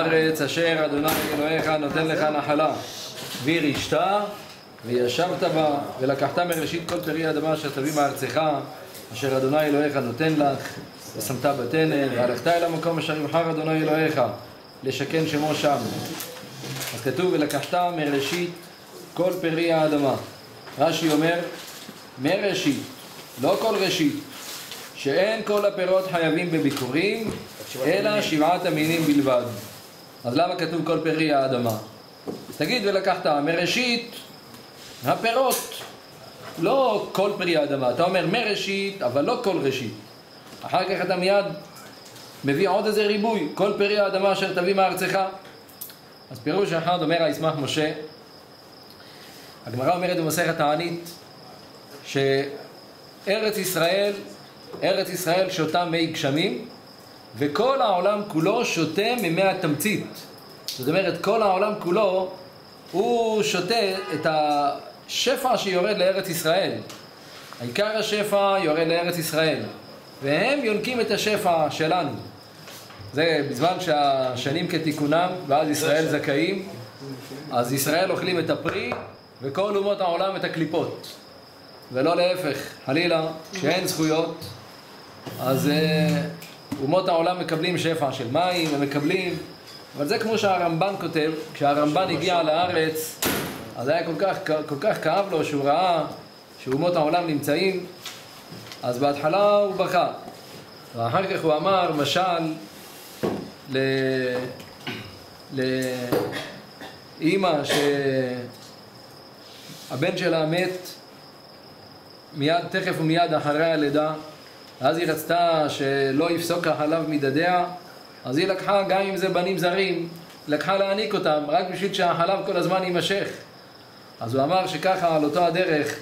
הארץ אשר אדוני אלוהיך נותן לך נחלה. וירשת וישבת בה ולקחת מראשית כל פרי האדמה אשר תביא מארצך אשר אדוני אלוהיך נותן לך ושמת בתנר והלכת אל המקום אשר יבחר אדוני אלוהיך לשכן שמו שם. אז כתוב ולקחת מראשית כל פרי האדמה. רש"י אומר מראשית לא כל ראשית שאין כל הפירות חייבים בביקורים אלא שבעת המינים בלבד אז למה כתוב כל פרי האדמה? אז תגיד ולקחת מראשית הפירות. לא כל פרי האדמה. אתה אומר מראשית אבל לא כל ראשית. אחר כך אתה מיד מביא עוד איזה ריבוי. כל פרי האדמה אשר תביא מארצך. אז פירוש אחד אומר הישמח משה הגמרא אומרת במסכת תענית שארץ ישראל ארץ ישראל שותה מי גשמים וכל העולם כולו שותה ממי התמצית. זאת אומרת, כל העולם כולו הוא שותה את השפע שיורד לארץ ישראל. העיקר השפע יורד לארץ ישראל, והם יונקים את השפע שלנו. זה בזמן שהשנים כתיקונם, ואז ישראל זכאים, אז ישראל אוכלים את הפרי, וכל אומות העולם את הקליפות. ולא להפך, חלילה, כשאין זכויות, אז אומות העולם מקבלים שפע של מים, הם מקבלים, אבל זה כמו שהרמב"ן כותב, כשהרמב"ן הגיע לארץ, אז היה כל כך, כל כך כאב לו שהוא ראה שאומות העולם נמצאים, אז בהתחלה הוא בכה, ואחר כך הוא אמר, משל, ל... לאימא שהבן שלה מת מיד, תכף ומיד אחרי הלידה ואז היא רצתה שלא יפסוק החלב מדדיה, אז היא לקחה, גם אם זה בנים זרים, לקחה להעניק אותם, רק בשביל שהחלב כל הזמן יימשך. אז הוא אמר שככה, על אותו הדרך,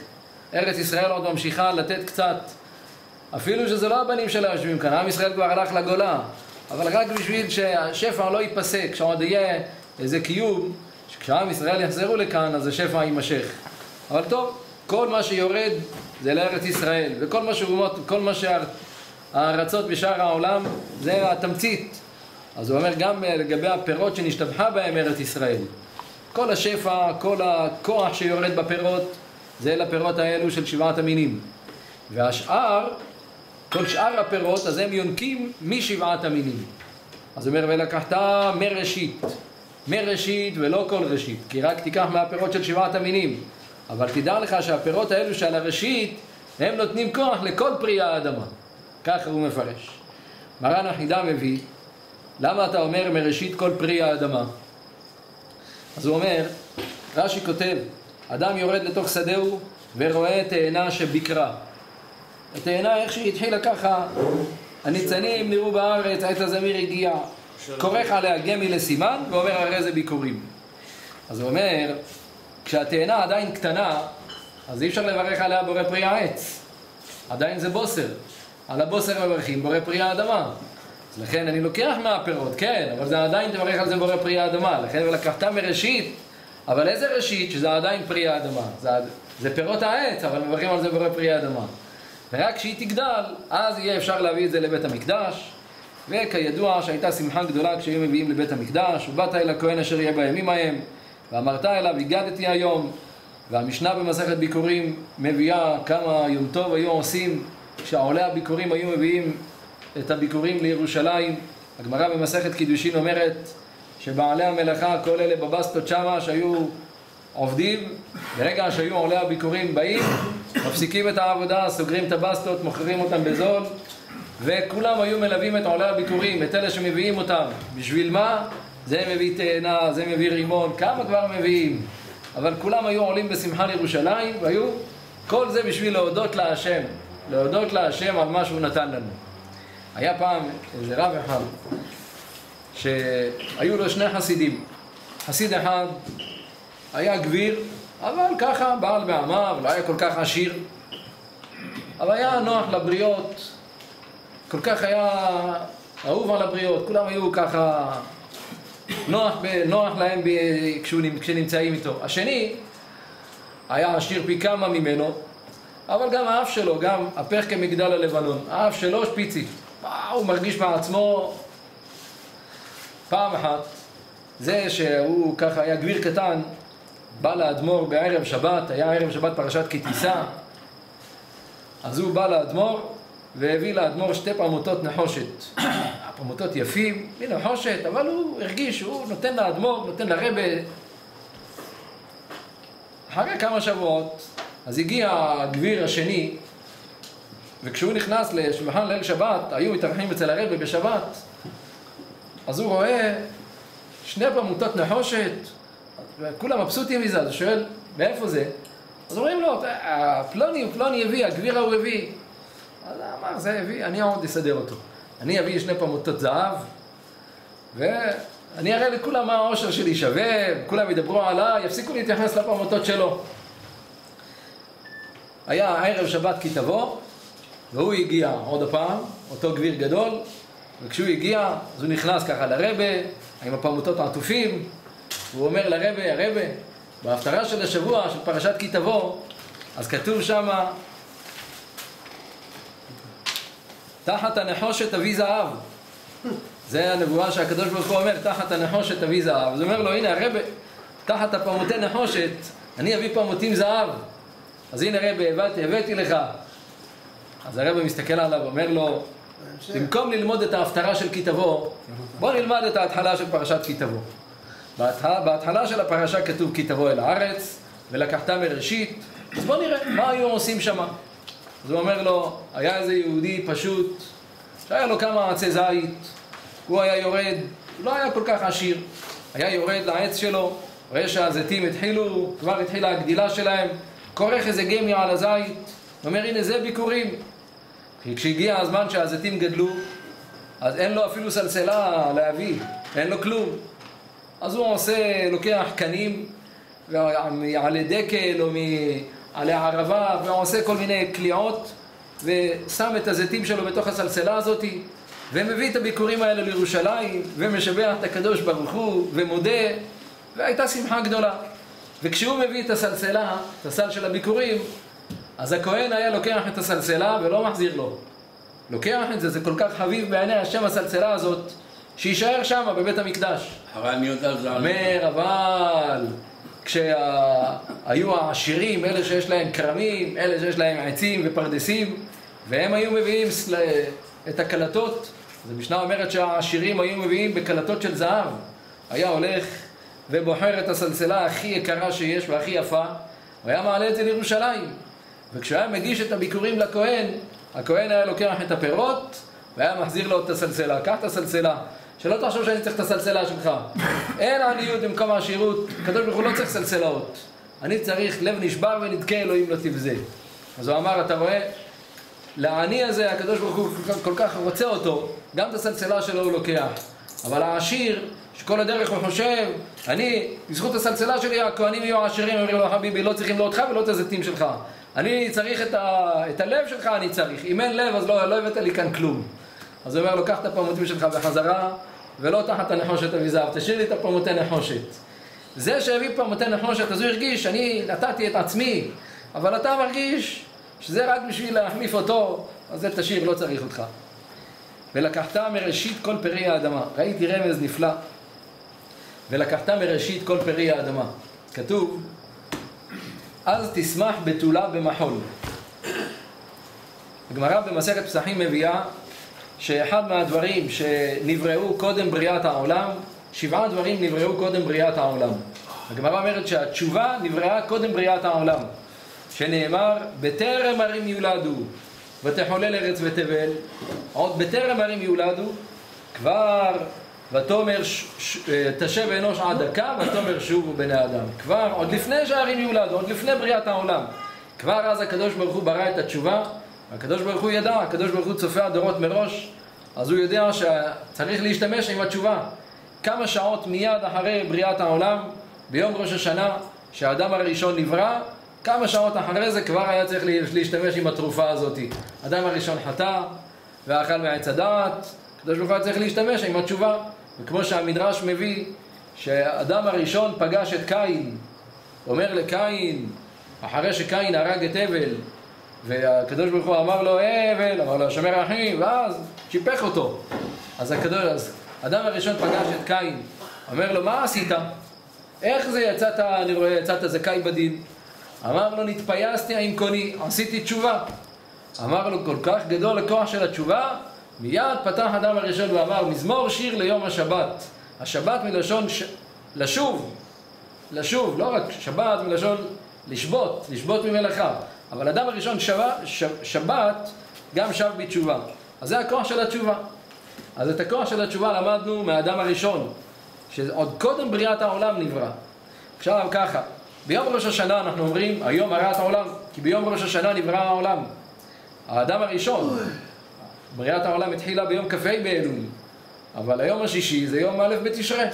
ארץ ישראל עוד ממשיכה לתת קצת, אפילו שזה לא הבנים שלה יושבים כאן, עם ישראל כבר הלך לגולה, אבל רק בשביל שהשפע לא ייפסק, שעוד יהיה איזה קיום, שכשעם ישראל יחזרו לכאן, אז השפע יימשך. אבל טוב, כל מה שיורד זה לארץ ישראל, וכל מה שאומות, כל מה שהארצות בשאר העולם זה התמצית. אז הוא אומר גם לגבי הפירות שנשתבחה בהם ארץ ישראל. כל השפע, כל הכוח שיורד בפירות, זה לפירות האלו של שבעת המינים. והשאר, כל שאר הפירות, אז הם יונקים משבעת המינים. אז הוא אומר, ולקחת מראשית. מראשית ולא כל ראשית, כי רק תיקח מהפירות של שבעת המינים. אבל תדע לך שהפירות האלו שעל הראשית, הם נותנים כוח לכל פרי האדמה. ככה הוא מפרש. מרן החידה מביא, למה אתה אומר מראשית כל פרי האדמה? אז הוא אומר, רש"י כותב, אדם יורד לתוך שדהו ורואה תאנה שביקרה. התאנה איך שהיא התחילה ככה, הניצנים נראו בארץ, עת הזמיר הגיע, כורך עליה גמי לסימן ואומר הרי זה ביקורים. אז הוא אומר, כשהתאנה עדיין קטנה, אז אי אפשר לברך עליה בורא פרי העץ. עדיין זה בוסר. על הבוסר מברכים בורא פרי האדמה. אז לכן אני לוקח מהפירות, כן, אבל זה עדיין תברך על זה בורא פרי האדמה. לכן ולקחת מראשית, אבל איזה ראשית? שזה עדיין פרי האדמה. זה, זה פירות העץ, אבל מברכים על זה בורא פרי האדמה. ורק כשהיא תגדל, אז יהיה אפשר להביא את זה לבית המקדש. וכידוע שהייתה שמחה גדולה כשהיו מביאים לבית המקדש, ובאת אל הכהן אשר יהיה בימים ההם. ואמרת אליו, הגדתי היום, והמשנה במסכת ביקורים מביאה כמה יום טוב היו עושים כשעולי הביקורים היו מביאים את הביקורים לירושלים. הגמרא במסכת קידושין אומרת שבעלי המלאכה, כל אלה בבסטות שמה שהיו עובדים, ברגע שהיו עולי הביקורים באים, מפסיקים את העבודה, סוגרים את הבסטות, מוכרים אותם בזול, וכולם היו מלווים את עולי הביקורים, את אלה שמביאים אותם. בשביל מה? זה מביא תאנה, זה מביא רימון, כמה כבר מביאים? אבל כולם היו עולים בשמחה לירושלים, והיו כל זה בשביל להודות להשם, להודות להשם על מה שהוא נתן לנו. היה פעם איזה רב אחד, שהיו לו שני חסידים. חסיד אחד היה גביר, אבל ככה בעל בעמיו, לא היה כל כך עשיר, אבל היה נוח לבריות, כל כך היה אהוב על הבריות, כולם היו ככה נוח, נוח להם ב, כשנמצאים איתו. השני היה עשיר פי כמה ממנו, אבל גם האף שלו, גם הפך כמגדל הלבנון. האף שלו שפיצי. הוא מרגיש מעצמו פעם אחת, זה שהוא ככה היה גביר קטן, בא לאדמו"ר בערב שבת, היה ערב שבת פרשת כי תישא, אז הוא בא לאדמו"ר והביא לאדמו"ר שתי פרמוטות נחושת. הפרמוטות יפים, מנחושת, אבל הוא הרגיש, הוא נותן לאדמו"ר, נותן לרבה. אחרי כמה שבועות, אז הגיע הגביר השני, וכשהוא נכנס לשולחן ליל שבת, היו מתארחים אצל הרבה בשבת, אז הוא רואה שני פרמוטות נחושת, וכולם מבסוטים מזה, אז הוא שואל, מאיפה זה? אז אומרים לו, פלוני הוא פלוני הביא, הגביר ההוא הביא. אז אמר, זה הביא, אני עוד אסדר אותו. אני אביא שני פרמוטות זהב, ואני אראה לכולם מה העושר שלי שווה, כולם ידברו עליי, יפסיקו להתייחס לפרמוטות שלו. היה ערב שבת כי תבוא, והוא הגיע עוד הפעם, אותו גביר גדול, וכשהוא הגיע, אז הוא נכנס ככה לרבה, עם הפרמוטות העטופים, הוא אומר לרבה, הרבה, בהפטרה של השבוע, של פרשת כי תבוא, אז כתוב שמה, תחת הנחושת אבי זהב. זה הנבואה שהקדוש ברוך הוא אומר, תחת הנחושת אבי זהב. אז הוא אומר לו, הנה הרבה, תחת הפרמוטי נחושת, אני אביא פרמוטים זהב. אז הנה רבה, הבאתי, הבאתי לך. אז הרבה מסתכל עליו, אומר לו, במקום ללמוד את ההפטרה של כי תבוא, בוא נלמד את ההתחלה של פרשת כי תבוא. בהתחלה, בהתחלה של הפרשה כתוב כי תבוא אל הארץ, ולקחת מראשית, אז בוא נראה מה היו עושים שם. אז הוא אומר לו, היה איזה יהודי פשוט, שהיה לו כמה עצי זית, הוא היה יורד, לא היה כל כך עשיר, היה יורד לעץ שלו, רואה שהזיתים התחילו, כבר התחילה הגדילה שלהם, כורך איזה גמי על הזית, אומר הנה זה ביקורים. כי כשהגיע הזמן שהזיתים גדלו, אז אין לו אפילו סלסלה להביא, אין לו כלום. אז הוא עושה, לוקח קנים, על דקל או מעלי הערבה, ועושה כל מיני קליעות, ושם את הזיתים שלו בתוך הסלסלה הזאת, ומביא את הביקורים האלה לירושלים, ומשבח את הקדוש ברוך הוא, ומודה, והייתה שמחה גדולה. וכשהוא מביא את הסלסלה, את הסל של הביקורים, אז הכהן היה לוקח את הסלסלה ולא מחזיר לו. לוקח את זה, זה כל כך חביב בעיני השם הסלסלה הזאת, שיישאר שם בבית המקדש. אבל אני יודע זה... אומר, אבל כשהיו העשירים, אלה שיש להם כרמים, אלה שיש להם עצים ופרדסים, והם היו מביאים את הקלטות, אז המשנה אומרת שהעשירים היו מביאים בקלטות של זהב. היה הולך ובוחר את הסלסלה הכי יקרה שיש והכי יפה, הוא היה מעלה את זה לירושלים. וכשהוא היה מגיש את הביקורים לכהן, הכהן היה לוקח את הפירות והיה מחזיר לו את הסלסלה. קח את הסלסלה. שלא תחשוב שאני צריך את הסלסלה שלך. אין עניות במקום העשירות, הקדוש ברוך הוא לא צריך סלסלאות. אני צריך לב נשבר ונדכה אלוהים לא תבזה. אז הוא אמר, אתה רואה, לעני הזה הקדוש ברוך הוא כל כך רוצה אותו, גם את הסלסלה שלו הוא לוקח. אבל העשיר, שכל הדרך הוא חושב, אני, בזכות הסלסלה שלי הכהנים יהיו עשירים, אומרים לו חביבי, לא צריכים לא אותך ולא את הזיתים שלך. אני צריך את, ה, את הלב שלך, אני צריך. אם אין לב, אז לא, לא הבאת לי כאן כלום. אז הוא אומר לו, קח את הפרמוטים שלך בחזרה, ולא תחת הנחושת אביזר, תשאיר לי את הפרמוטי נחושת. זה שהביא פרמוטי נחושת, אז הוא הרגיש, אני נתתי את עצמי, אבל אתה מרגיש שזה רק בשביל להחליף אותו, אז זה תשאיר, לא צריך אותך. ולקחת מראשית כל פרי האדמה. ראיתי רמז נפלא. ולקחת מראשית כל פרי האדמה. כתוב, אז תשמח בתולה במחול. הגמרא במסכת פסחים מביאה שאחד מהדברים שנבראו קודם בריאת העולם, שבעה דברים נבראו קודם בריאת העולם. הגמרא אומרת שהתשובה נבראה קודם בריאת העולם, שנאמר, בטרם ערים יולדו, ותחולל ארץ ותבל, עוד בטרם ערים יולדו, כבר ותאמר תשב אנוש עד דקה, ותאמר שובו בני אדם. כבר, עוד לפני שהערים יולדו, עוד לפני בריאת העולם. כבר אז הקדוש ברוך הוא ברא את התשובה, הקדוש ברוך הוא ידע, הקדוש ברוך הוא צופה הדורות מראש, אז הוא יודע שצריך להשתמש עם התשובה. כמה שעות מיד אחרי בריאת העולם, ביום ראש השנה, שהאדם הראשון נברא, כמה שעות אחרי זה כבר היה צריך להשתמש עם התרופה הזאת. אדם הראשון חטא ואכל מעץ הדעת, הקדוש ברוך הוא צריך להשתמש עם התשובה. וכמו שהמדרש מביא, שהאדם הראשון פגש את קין, אומר לקין, אחרי שקין הרג את הבל, והקדוש ברוך הוא אמר לו, הבל, אמר לו, שומר אחי, ואז שיפך אותו. אז הקדוש, אז אדם הראשון פגש את קין, אומר לו, מה עשית? איך זה יצאת, אני רואה, יצאת זכאי בדין? אמר לו, נתפייסתי עם קוני, עשיתי תשובה. אמר לו, כל כך גדול הכוח של התשובה, מיד פתח אדם הראשון ואמר, מזמור שיר ליום השבת. השבת מלשון ש... לשוב, לשוב, לא רק שבת מלשון לשבות, לשבות ממלאכה. אבל אדם הראשון שבת. שבת גם שב בתשובה. אז זה הכוח של התשובה. אז את הכוח של התשובה למדנו מהאדם הראשון, שעוד קודם בריאת העולם נברא. עכשיו ככה, ביום ראש השנה אנחנו אומרים, היום הרת העולם, כי ביום ראש השנה נברא העולם. האדם הראשון, בריאת העולם התחילה ביום כ"ה באלול, אבל היום השישי זה יום א' בתשרי.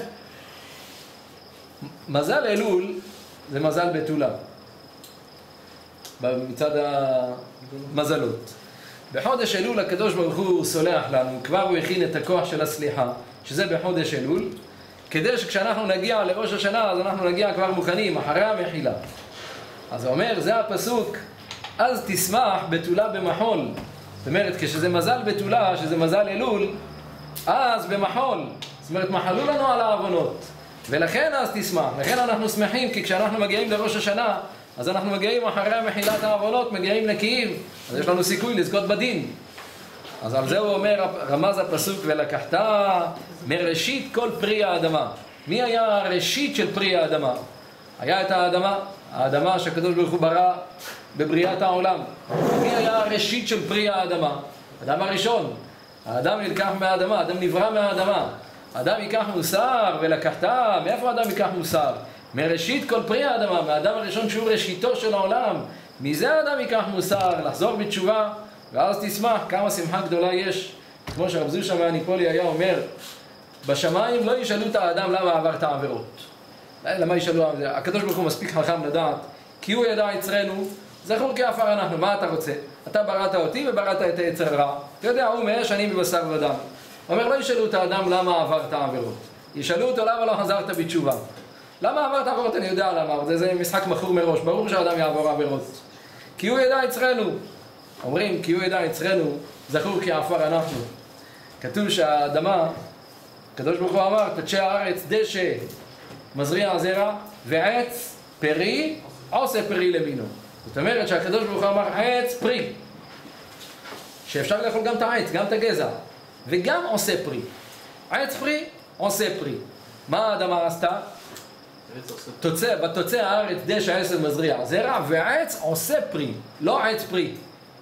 מזל אלול זה מזל בתולה, מצד המזלות. בחודש אלול הקדוש ברוך הוא סולח לנו, כבר הוא הכין את הכוח של הסליחה, שזה בחודש אלול, כדי שכשאנחנו נגיע לראש השנה, אז אנחנו נגיע כבר מוכנים, אחרי המחילה. אז הוא אומר, זה הפסוק, אז תשמח בתולה במחול. זאת אומרת, כשזה מזל בתולה, שזה מזל אלול, אז במחול. זאת אומרת, מחלו לנו על העוונות. ולכן אז תשמח. לכן אנחנו שמחים, כי כשאנחנו מגיעים לראש השנה, אז אנחנו מגיעים אחרי מחילת העוונות, מגיעים נקיים, אז יש לנו סיכוי לזכות בדין. אז על זה הוא אומר, רמז הפסוק, ולקחת מראשית כל פרי האדמה. מי היה הראשית של פרי האדמה? היה את האדמה, האדמה שהקדוש ברוך הוא ברא בבריאת העולם. מי היה הראשית של פרי האדמה? האדם הראשון. האדם נלקח מהאדמה, האדם נברא מהאדמה. האדם ייקח מוסר ולקחת, מאיפה האדם ייקח מוסר? מראשית כל פרי האדמה, מהאדם הראשון שהוא ראשיתו של העולם. מזה האדם ייקח מוסר, לחזור בתשובה, ואז תשמח כמה שמחה גדולה יש. כמו שרב זושה מהניפולי היה אומר, בשמיים לא ישאלו את האדם למה עברת עבירות. למה ישאלו, הקדוש ברוך הוא מספיק חכם לדעת, כי הוא ידע יצרנו, זכור כעפר אנחנו, מה אתה רוצה? אתה בראת אותי ובראת את היצר רע. אתה יודע, הוא מאש, אני מבשר ודם. אומר, לא ישאלו את האדם למה עברת עבירות. ישאלו אותו למה לא חזרת בתשובה. למה עברת עבירות? אני יודע למה, זה, זה משחק מכור מראש, ברור שהאדם יעבור עבירות. כי הוא ידע יצרנו. אומרים, כי הוא ידע יצרנו, זכור כעפר אנחנו. כתוב שהאדמה, הקדוש ברוך הוא אמר, תדשי הארץ דשא מזריע זרע, ועץ פרי עושה פרי למינו. זאת אומרת שהקדוש ברוך הוא אמר עץ פרי. שאפשר לאכול גם את העץ, גם את הגזע, וגם עושה פרי. עץ פרי עושה פרי. מה האדמה עשתה? תוצא, בתוצא הארץ דשא עשב מזריע זרע, ועץ עושה פרי, לא עץ פרי.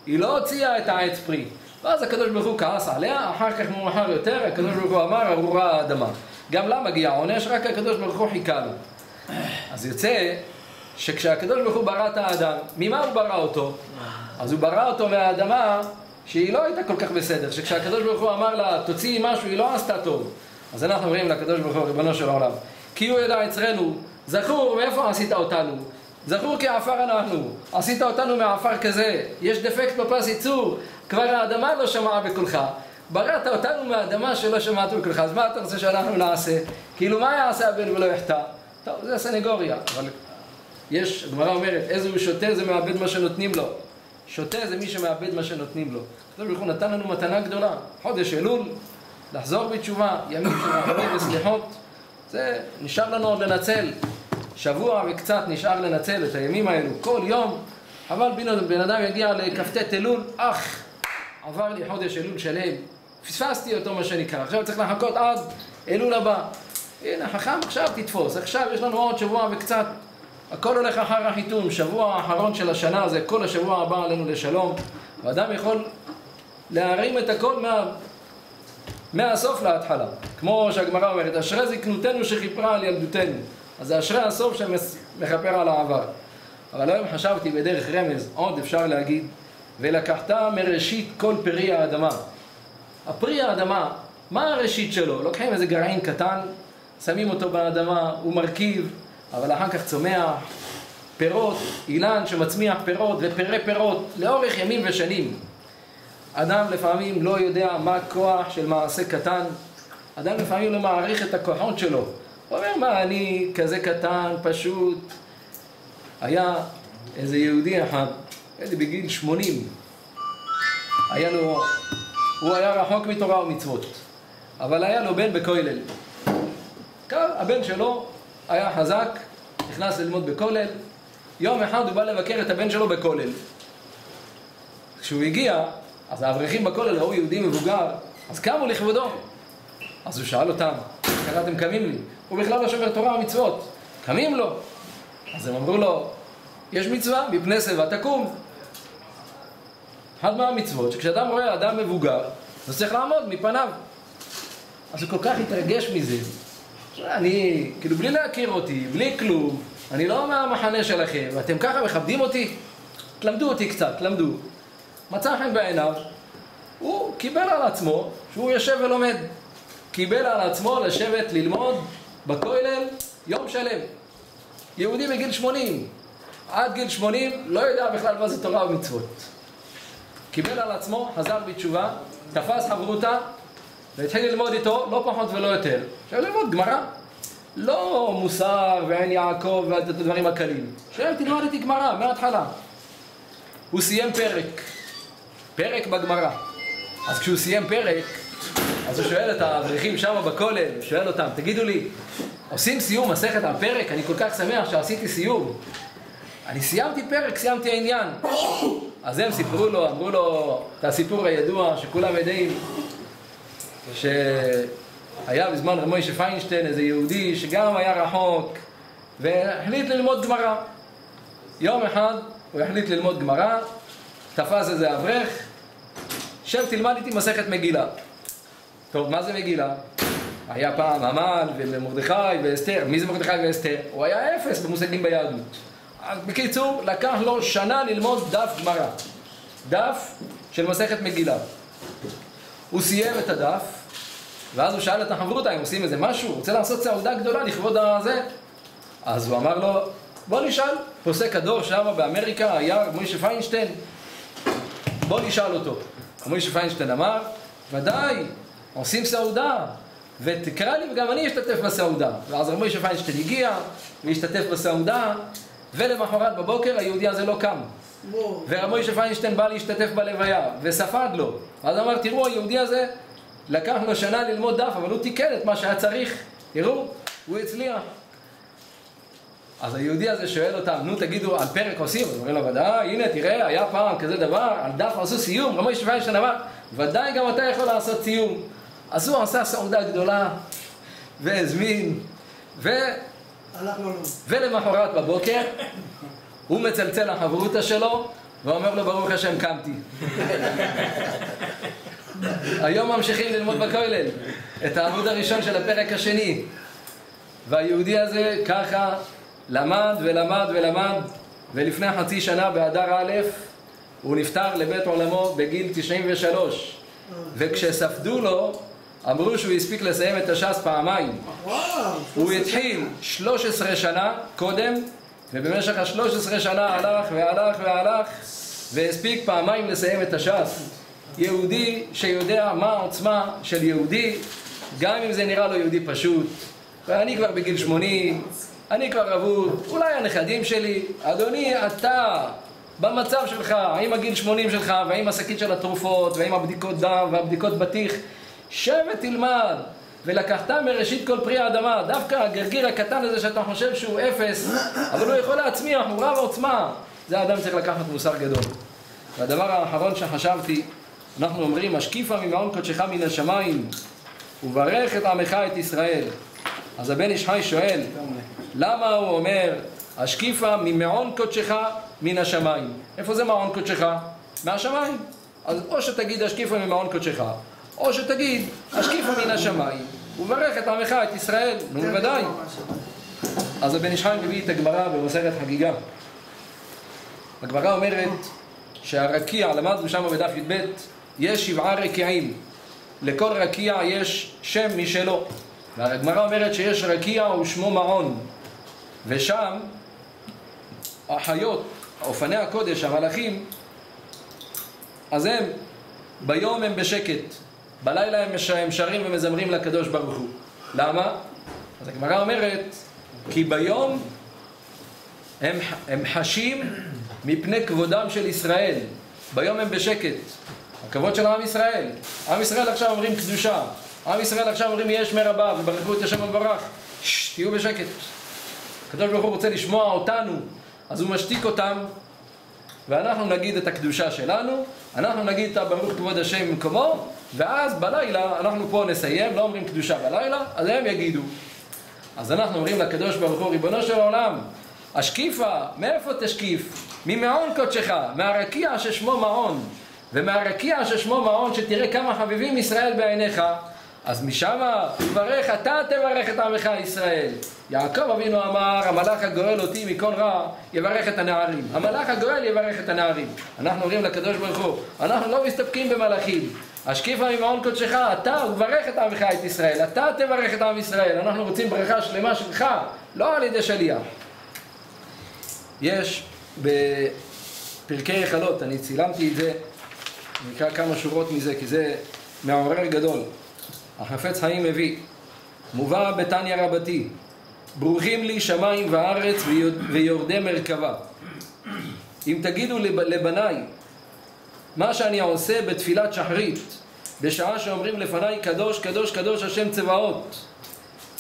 היא לא הוציאה את העץ פרי. ואז הקדוש ברוך הוא כעס עליה, אחר כך מאוחר יותר, הקדוש ברוך הוא אמר, ארורה האדמה. גם לה מגיע עונש, רק הקדוש ברוך הוא חיכה לו. אז יוצא שכשהקדוש ברוך הוא ברא את האדם, ממה הוא ברא אותו? אז הוא ברא אותו מהאדמה שהיא לא הייתה כל כך בסדר, שכשהקדוש ברוך הוא אמר לה, תוציאי משהו, היא לא עשתה טוב. אז אנחנו אומרים לקדוש ברוך הוא, ריבונו של העולם, כי הוא ידע יצרנו, זכור מאיפה עשית אותנו? זכור כעפר אנחנו, עשית אותנו מעפר כזה, יש דפקט בפס ייצור, כבר האדמה לא שמעה בקולך, בראת אותנו מהאדמה שלא שמעת בקולך, אז מה אתה רוצה שאנחנו נעשה? כאילו מה יעשה הבן ולא יחטא? טוב, זה הסנגוריה, אבל יש, הגמרא אומרת, איזה הוא שותה זה מאבד מה שנותנים לו. שותה זה מי שמאבד מה שנותנים לו. הקדוש ברוך הוא נתן לנו מתנה גדולה, חודש אלול, לחזור בתשובה, ימים של רחמים וסליחות, זה נשאר לנו עוד לנצל. שבוע וקצת נשאר לנצל את הימים האלו, כל יום, אבל בן אדם יגיע לכ"ט אלול, אך, עבר לי חודש אלול שלם, פספסתי אותו מה שנקרא, עכשיו צריך לחכות עד אלול הבא. הנה, חכם עכשיו תתפוס, עכשיו יש לנו עוד שבוע וקצת, הכל הולך אחר החיתום, שבוע האחרון של השנה זה כל השבוע הבא עלינו לשלום, ואדם יכול להרים את הכל מה... מהסוף להתחלה, כמו שהגמרא אומרת, אשרי זקנותנו שכיפרה על ילדותנו, אז זה אשרי הסוף שמכפר על העבר. אבל היום חשבתי בדרך רמז, עוד אפשר להגיד, ולקחת מראשית כל פרי האדמה. הפרי האדמה, מה הראשית שלו? לוקחים איזה גרעין קטן, שמים אותו באדמה, הוא מרכיב, אבל אחר כך צומח פירות, אילן שמצמיח פירות ופרי פירות לאורך ימים ושנים. אדם לפעמים לא יודע מה כוח של מעשה קטן, אדם לפעמים לא מעריך את הכוחות שלו. הוא אומר, מה, אני כזה קטן, פשוט. היה איזה יהודי אחד, איזה בגיל 80, היה לו, הוא היה רחוק מתורה ומצוות, אבל היה לו בן בכולל. הבן שלו היה חזק, נכנס ללמוד בכולל, יום אחד הוא בא לבקר את הבן שלו בכולל. כשהוא הגיע, אז האברכים בכולל ראו יהודי מבוגר, אז קמו לכבודו. אז הוא שאל אותם, איך אתם קמים לי? הוא בכלל לא שומר תורה ומצוות. קמים לו. אז הם אמרו לו, יש מצווה, מפני שיבה תקום. אחת מהמצוות, שכשאדם רואה אדם מבוגר, אז צריך לעמוד מפניו. אז הוא כל כך התרגש מזה. אני, כאילו, בלי להכיר אותי, בלי כלום, אני לא מהמחנה שלכם, ואתם ככה מכבדים אותי? תלמדו אותי קצת, תלמדו. מצא חן בעיניו, הוא קיבל על עצמו שהוא יושב ולומד. קיבל על עצמו לשבת ללמוד בכולל יום שלם. יהודי בגיל 80, עד גיל 80 לא יודע בכלל מה זה תורה ומצוות. קיבל על עצמו, חזר בתשובה, תפס חברותה והתחיל ללמוד איתו לא פחות ולא יותר. עכשיו ללמוד גמרא. לא מוסר ועין יעקב והדברים הקלים. עכשיו תלמד איתי גמרא מההתחלה. הוא סיים פרק. פרק בגמרא. אז כשהוא סיים פרק, אז הוא שואל את האברכים שם בכולל, הוא שואל אותם, תגידו לי, עושים סיום מסכת על פרק? אני כל כך שמח שעשיתי סיום. אני סיימתי פרק, סיימתי העניין. אז הם סיפרו לו, אמרו לו את הסיפור הידוע שכולם יודעים, שהיה בזמן רב מוישה פיינשטיין איזה יהודי שגם היה רחוק והחליט ללמוד גמרא. יום אחד הוא החליט ללמוד גמרא, תפס איזה אברך, שב תלמד איתי מסכת מגילה. טוב, מה זה מגילה? היה פעם המן ומרדכי ואסתר. מי זה מרדכי ואסתר? הוא היה אפס במושגים ביהדות. אז בקיצור, לקח לו שנה ללמוד דף גמרא. דף של מסכת מגילה. הוא סיים את הדף, ואז הוא שאל את החברותא אם עושים איזה משהו, רוצה לעשות סעודה גדולה לכבוד הזה. אז הוא אמר לו, בוא נשאל, פוסק הדור שם באמריקה היה מוישה פיינשטיין, בוא נשאל אותו. מוישה פיינשטיין אמר, ודאי, עושים סעודה, ותקרא לי וגם אני אשתתף בסעודה. ואז רב מוישה פיינשטיין הגיע והשתתף בסעודה, ולמחרת בבוקר היהודי הזה לא קם. ורב מוישה פיינשטיין בא להשתתף בלוויה, וספד לו. אז אמר, תראו, היהודי הזה לקח לו שנה ללמוד דף, אבל הוא תיקן את מה שהיה צריך. תראו, הוא הצליח. אז היהודי הזה שואל אותם, נו תגידו, על פרק עושים? אז אומרים לו, ודאי, הנה תראה, היה פעם כזה דבר, על דף עשו סיום, רבי משה פיינשטיין אמר, ודאי גם אתה יכול לעשות סיום. אז הוא עשה סעודה גדולה, והזמין, ו... ולמחרת בבוקר, הוא מצלצל לחברותא שלו, ואומר לו, ברוך השם, קמתי. היום ממשיכים ללמוד בכולל את העמוד הראשון של הפרק השני. והיהודי הזה ככה למד ולמד ולמד, ולפני חצי שנה באדר א' הוא נפטר לבית עולמו בגיל 93. וכשספדו לו, אמרו שהוא הספיק לסיים את הש"ס פעמיים. הוא התחיל 13 שנה קודם, ובמשך ה-13 שנה הלך והלך והלך, והספיק פעמיים לסיים את הש"ס. יהודי שיודע מה העוצמה של יהודי, גם אם זה נראה לו יהודי פשוט. ואני כבר בגיל 80, אני כבר אבוד, אולי הנכדים שלי, אדוני, אתה במצב שלך, עם הגיל 80 שלך, ועם השקית של התרופות, ועם הבדיקות דם, והבדיקות בטיח, שב ותלמד. ולקחת מראשית כל פרי האדמה, דווקא הגרגיר הקטן הזה שאתה חושב שהוא אפס, אבל הוא יכול להצמיח, הוא רב עוצמה. זה האדם צריך לקחת מוסר גדול. והדבר האחרון שחשבתי, אנחנו אומרים, השקיפה ממעון קודשך מן השמיים, וברך את עמך את ישראל. אז הבן איש חי שואל, למה הוא אומר, השקיפה ממעון קודשך מן השמיים? איפה זה מעון קודשך? מהשמיים. אז או שתגיד השקיפה ממעון קודשך, או שתגיד השקיפה מן השמיים, וברך את עמך את ישראל. נו, בוודאי. אז הבן איש מביא את הגמרא במסכת חגיגה. הגמרא אומרת שהרקיע, למדנו שם בדף י"ב, יש שבעה רקיעים. לכל רקיע יש שם משלו. והגמרא אומרת שיש רקיע ושמו מעון. ושם החיות, אופני הקודש, המלאכים, אז הם, ביום הם בשקט, בלילה הם, הם שרים ומזמרים לקדוש ברוך הוא. למה? אז הגמרא אומרת, כי ביום הם, הם חשים מפני כבודם של ישראל. ביום הם בשקט. הכבוד של עם ישראל. עם ישראל עכשיו אומרים קדושה. עם ישראל עכשיו אומרים יש מרבה וברכו את השם וברך. ששש, תהיו בשקט. הקדוש ברוך הוא רוצה לשמוע אותנו, אז הוא משתיק אותם, ואנחנו נגיד את הקדושה שלנו, אנחנו נגיד את הברוך כבוד השם במקומו, ואז בלילה, אנחנו פה נסיים, לא אומרים קדושה בלילה, אז הם יגידו. אז אנחנו אומרים לקדוש ברוך הוא, ריבונו של עולם, השקיפה, מאיפה תשקיף? ממעון קודשך, מהרקיע ששמו מעון, ומהרקיע ששמו מעון, שתראה כמה חביבים ישראל בעיניך, אז משם תברך, אתה תברך את עמך ישראל. יעקב אבינו אמר, המלאך הגואל אותי מכל רע, יברך את הנערים. המלאך הגואל יברך את הנערים. אנחנו אומרים לקדוש ברוך הוא, אנחנו לא מסתפקים במלאכים. השקיפה ממעון קודשך, אתה וברך את עמך את ישראל. אתה תברך את עם ישראל. אנחנו רוצים ברכה שלמה שלך, לא על ידי שליח. יש בפרקי היכלות, אני צילמתי את זה, אני אקרא כמה שורות מזה, כי זה מעורר גדול. החפץ חיים מביא, מובא בתניא רבתי, ברוכים לי שמיים וארץ ויורדי מרכבה. אם תגידו לבניי מה שאני עושה בתפילת שחרית, בשעה שאומרים לפניי קדוש קדוש קדוש השם צבאות,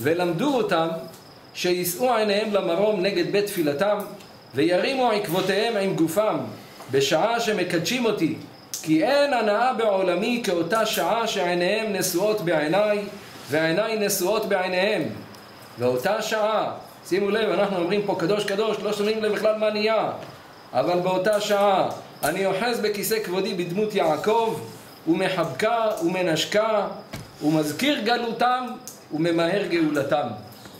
ולמדו אותם שיישאו עיניהם למרום נגד בית תפילתם, וירימו עקבותיהם עם גופם, בשעה שמקדשים אותי, כי אין הנאה בעולמי כאותה שעה שעיניהם נשואות בעיניי, ועיניי נשואות בעיניהם. באותה שעה, שימו לב, אנחנו אומרים פה קדוש קדוש, לא שומעים לב בכלל מה נהיה, אבל באותה שעה אני אוחז בכיסא כבודי בדמות יעקב, ומחבקה ומנשקה, ומזכיר גלותם, וממהר גאולתם.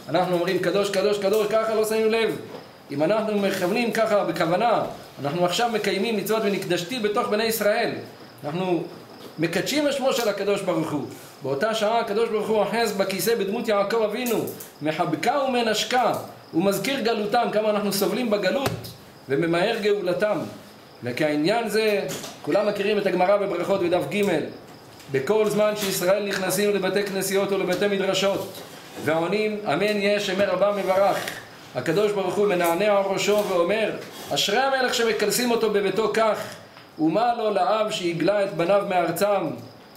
אנחנו אומרים קדוש קדוש קדוש, ככה לא שמים לב. אם אנחנו מכוונים ככה בכוונה, אנחנו עכשיו מקיימים מצוות ונקדשתי בתוך בני ישראל. אנחנו מקדשים את שמו של הקדוש ברוך הוא. באותה שעה הקדוש ברוך הוא אוחז בכיסא בדמות יעקב אבינו, מחבקה ומנשקה, ומזכיר גלותם, כמה אנחנו סובלים בגלות, וממהר גאולתם. וכעניין זה, כולם מכירים את הגמרא בברכות בדף ג' בכל זמן שישראל נכנסים לבתי כנסיות או לבתי מדרשות ועונים אמן יש שמר רבה מברך הקדוש ברוך הוא מנענע ראשו ואומר אשרי המלך שמקלסים אותו בביתו כך ומה לו לאב שהגלה את בניו מארצם?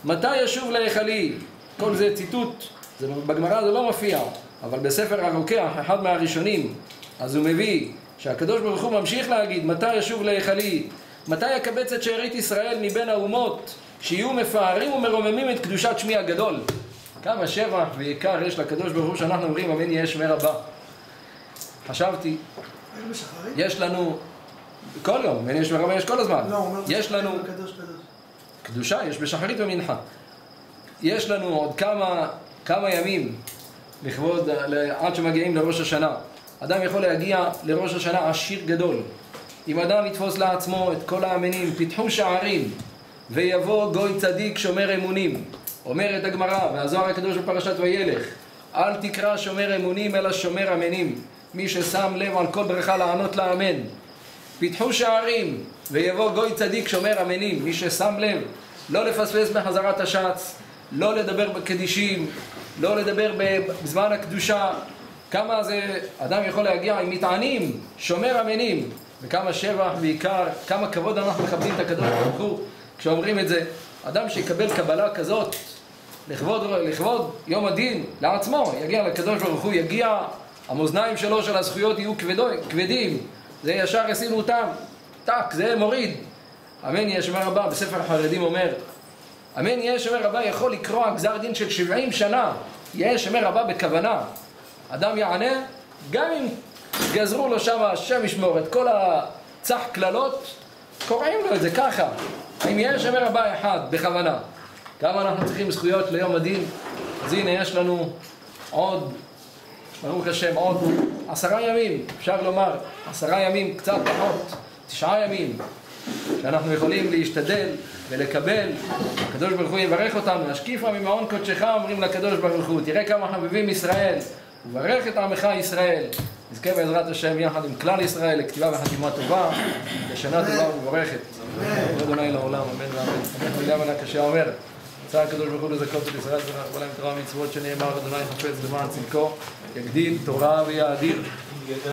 מתי ישוב להיכלי כל זה ציטוט זה, בגמרא זה לא מופיע אבל בספר הרוקח אחד מהראשונים אז הוא מביא שהקדוש ברוך הוא ממשיך להגיד מתי ישוב להיכלי מתי יקבץ את שארית ישראל מבין האומות שיהיו מפארים ומרוממים את קדושת שמי הגדול? כמה שבח ויקר יש לקדוש ברוך הוא שאנחנו אומרים אמן יהיה שמי רבה חשבתי, יש לנו, כל יום, יש מרבה יש כל הזמן, לא, יש לנו, קדושה יש בשחרית ומנחה, יש לנו עוד כמה, כמה ימים לכבוד, עד שמגיעים לראש השנה, אדם יכול להגיע לראש השנה עשיר גדול, אם אדם יתפוס לעצמו את כל האמינים, פיתחו שערים ויבוא גוי צדיק שומר אמונים. אומרת הגמרא והזוהר הקדוש בפרשת וילך אל תקרא שומר אמונים אלא שומר אמנים מי ששם לב על כל ברכה לענות לה אמן. פיתחו שערים, ויבוא גוי צדיק שומר אמנים, מי ששם לב, לא לפספס בחזרת השץ, לא לדבר בקדישים, לא לדבר בזמן הקדושה. כמה זה אדם יכול להגיע עם מטענים, שומר אמנים, וכמה שבח בעיקר, כמה כבוד אנחנו מכבדים את הקדוש ברוך הוא כשאומרים את זה. אדם שיקבל קבלה כזאת לכבוד, לכבוד יום הדין לעצמו, יגיע לקדוש ברוך הוא, יגיע המאזניים שלו של הזכויות יהיו כבדו, כבדים, זה ישר ישימו אותם, טאק, זה מוריד. אמן יהיה שומר רבה, בספר החרדים אומר, אמן יהיה שומר רבה יכול לקרוע גזר דין של 70 שנה, יהיה שומר רבה בכוונה. אדם יענה, גם אם גזרו לו שם השם ישמור את כל הצח קללות, קוראים לו את זה ככה. אם יהיה שומר רבה אחד בכוונה, כמה אנחנו צריכים זכויות ליום הדין? אז הנה יש לנו עוד ברוך השם, עוד עשרה ימים, אפשר לומר, עשרה ימים, קצת פחות, תשעה ימים, שאנחנו יכולים להשתדל ולקבל, הקדוש ברוך הוא יברך אותנו, השקיפה ממעון קודשך, אומרים לקדוש ברוך הוא, תראה כמה חביבים ישראל, וברך את עמך ישראל, נזכה בעזרת השם יחד עם כלל ישראל לכתיבה וחתימה טובה, לשנה טובה ומבורכת. אדוני לעולם, אמן ואמן. אנחנו רצה הקדוש ברוך הוא לזכות את ישראל ורחבה להם תורה ומצוות שנאמר אדוני חפץ למען צדקו יגדיל תורה ויאדיר